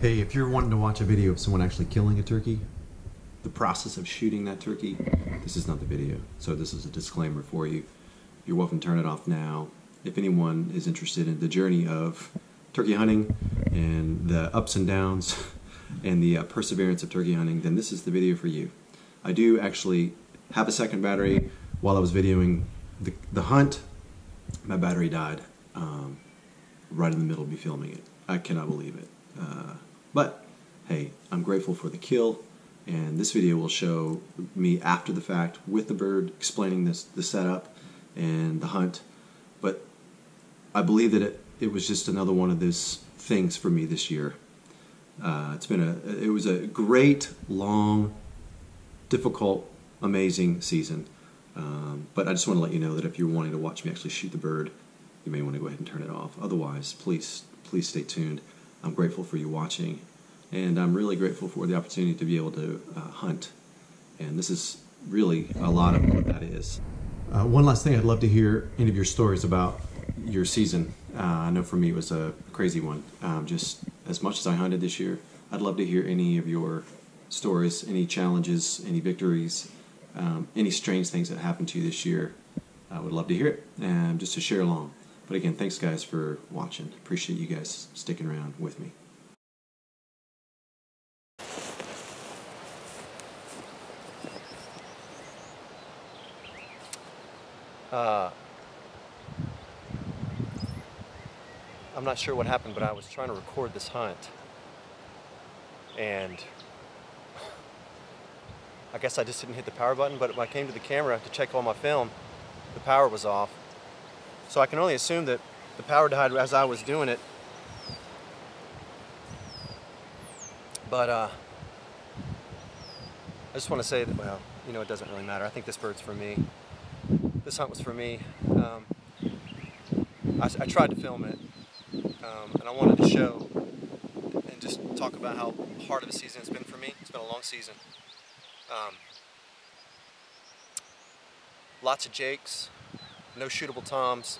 Hey, if you're wanting to watch a video of someone actually killing a turkey, the process of shooting that turkey, this is not the video. So this is a disclaimer for you. You're welcome to turn it off now. If anyone is interested in the journey of turkey hunting and the ups and downs and the uh, perseverance of turkey hunting, then this is the video for you. I do actually have a second battery. While I was videoing the, the hunt, my battery died um, right in the middle of me filming it. I cannot believe it. Uh, but hey, I'm grateful for the kill, and this video will show me after the fact with the bird explaining this the setup and the hunt. But I believe that it, it was just another one of those things for me this year. Uh, it's been a it was a great, long, difficult, amazing season. Um, but I just want to let you know that if you're wanting to watch me actually shoot the bird, you may want to go ahead and turn it off. Otherwise, please please stay tuned. I'm grateful for you watching, and I'm really grateful for the opportunity to be able to uh, hunt. And this is really a lot of what that is. Uh, one last thing, I'd love to hear any of your stories about your season. Uh, I know for me it was a crazy one. Um, just as much as I hunted this year, I'd love to hear any of your stories, any challenges, any victories, um, any strange things that happened to you this year. I would love to hear it and just to share along. But again, thanks guys for watching. Appreciate you guys sticking around with me. Uh, I'm not sure what happened, but I was trying to record this hunt. And I guess I just didn't hit the power button, but when I came to the camera to check all my film, the power was off. So I can only assume that the power died as I was doing it. But uh, I just want to say that, well, you know, it doesn't really matter. I think this bird's for me. This hunt was for me. Um, I, I, tried to film it, um, and I wanted to show and just talk about how hard of a season it's been for me. It's been a long season. Um, lots of jakes, no shootable toms.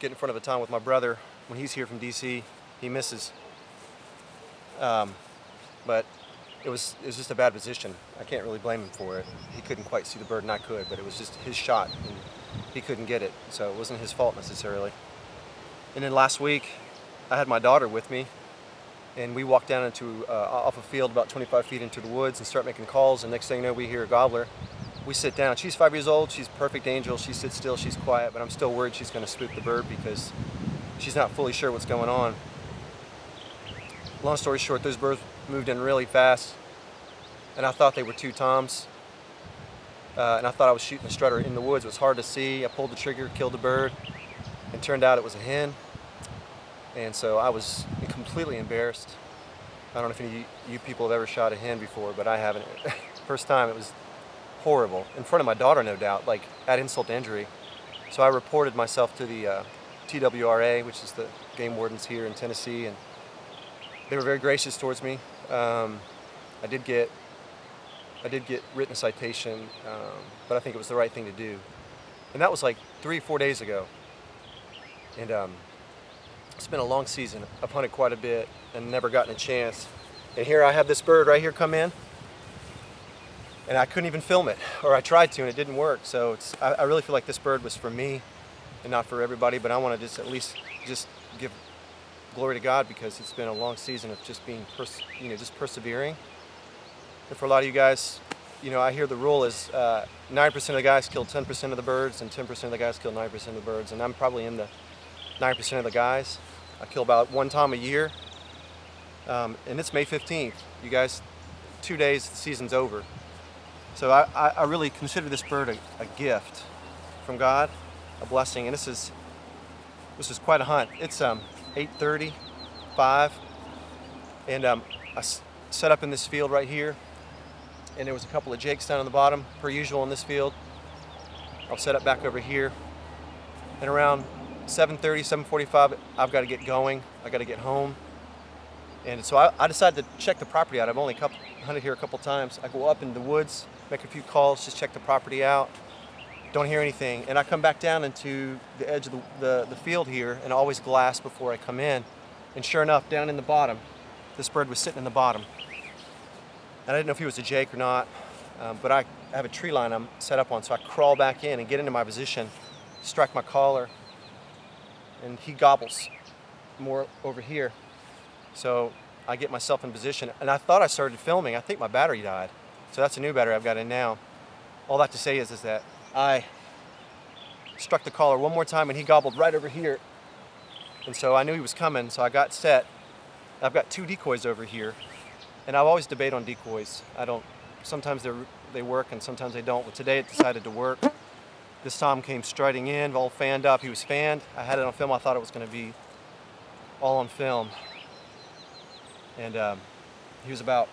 Get in front of a tom with my brother when he's here from DC. He misses. Um, but it was it was just a bad position. I can't really blame him for it. He couldn't quite see the bird, and I could, but it was just his shot, and he couldn't get it. So it wasn't his fault necessarily. And then last week, I had my daughter with me, and we walked down into uh, off a field about 25 feet into the woods and start making calls. And next thing you know, we hear a gobbler. We sit down. She's five years old. She's perfect angel. She sits still. She's quiet. But I'm still worried she's going to spook the bird because she's not fully sure what's going on. Long story short, those birds moved in really fast, and I thought they were two toms. Uh, and I thought I was shooting a strutter in the woods. It was hard to see. I pulled the trigger, killed the bird, and turned out it was a hen. And so I was completely embarrassed. I don't know if any of you people have ever shot a hen before, but I haven't. First time, it was horrible. In front of my daughter, no doubt, like at insult to injury. So I reported myself to the uh, TWRA, which is the game wardens here in Tennessee, and they were very gracious towards me. Um, I did get I did get written a citation, um, but I think it was the right thing to do. And that was like three, four days ago. And um, it's been a long season. I've hunted quite a bit and never gotten a chance. And here I have this bird right here come in, and I couldn't even film it, or I tried to and it didn't work. So it's I, I really feel like this bird was for me and not for everybody. But I want to just at least just give glory to God because it's been a long season of just being, you know, just persevering. And for a lot of you guys, you know, I hear the rule is 9% uh, of the guys kill 10% of the birds and 10% of the guys kill 9% of the birds. And I'm probably in the 9% of the guys. I kill about one tom a year. Um, and it's May 15th. You guys, two days, the season's over. So I, I, really consider this bird a, a gift from God, a blessing. And this is, this is quite a hunt. It's um, 8.30, 5, and um, I set up in this field right here, and there was a couple of jakes down on the bottom, per usual in this field. I'll set up back over here, and around 7.30, 7.45, I've got to get going. I got to get home. And so I, I, decided to check the property out. I've only couple, hunted here a couple times. I go up in the woods, make a few calls, just check the property out don't hear anything. And I come back down into the edge of the, the, the, field here and always glass before I come in. And sure enough, down in the bottom, this bird was sitting in the bottom. And I didn't know if he was a jake or not, um, but I have a tree line I'm set up on, so I crawl back in and get into my position, strike my caller, and he gobbles more over here. So I get myself in position, and I thought I started filming. I think my battery died. So that's a new battery I've got in now. All that to say is, is that I struck the caller one more time and he gobbled right over here. And so I knew he was coming, so I got set. I've got two decoys over here. And I've always debate on decoys. I don't, sometimes they they work and sometimes they don't. But today it decided to work. This Tom came striding in, all fanned up. He was fanned. I had it on film. I thought it was going to be all on film. And um, he was about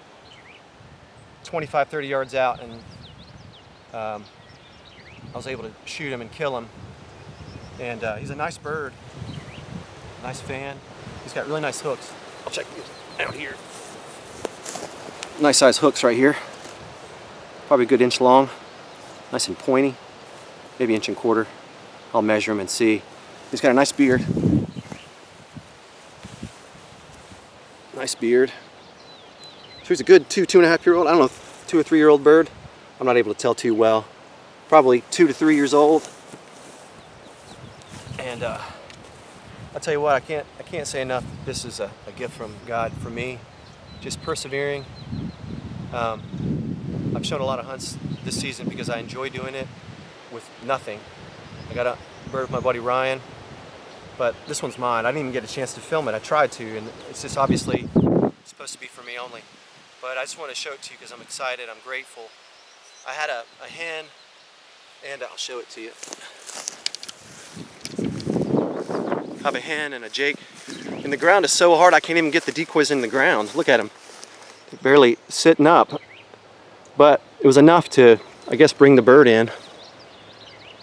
25, 30 yards out, and um, I was able to shoot him and kill him. And uh, he's a nice bird, nice fan. He's got really nice hooks. I'll check these out here. Nice size hooks right here. Probably a good inch long, nice and pointy, maybe inch and quarter. I'll measure him and see. He's got a nice beard. Nice beard. So he's a good two, two and a half year old. I don't know, two or three year old bird. I'm not able to tell too well. Probably two to three years old. And uh, I'll tell you what, I can't, I can't say enough. This is a, a gift from God for me. Just persevering. Um, I've shown a lot of hunts this season because I enjoy doing it with nothing. I got a bird with my buddy Ryan, but this one's mine. I didn't even get a chance to film it. I tried to, and it's just obviously supposed to be for me only. But I just want to show it to you because I'm excited. I'm grateful. I had a, a hen, and I'll show it to you. I have a hen and a jake. And the ground is so hard I can't even get the decoys in the ground. Look at them. They're barely sitting up. But it was enough to, I guess, bring the bird in.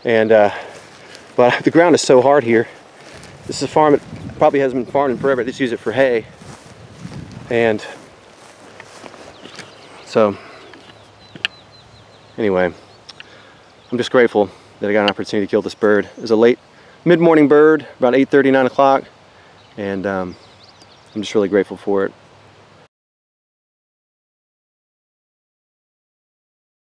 And, uh, but the ground is so hard here. This is a farm, that probably hasn't been farmed in forever. They just use it for hay. And so, anyway, I'm just grateful that I got an opportunity to kill this bird. It was a late, mid-morning bird, about 8.30, 9 o'clock, and um, I'm just really grateful for it.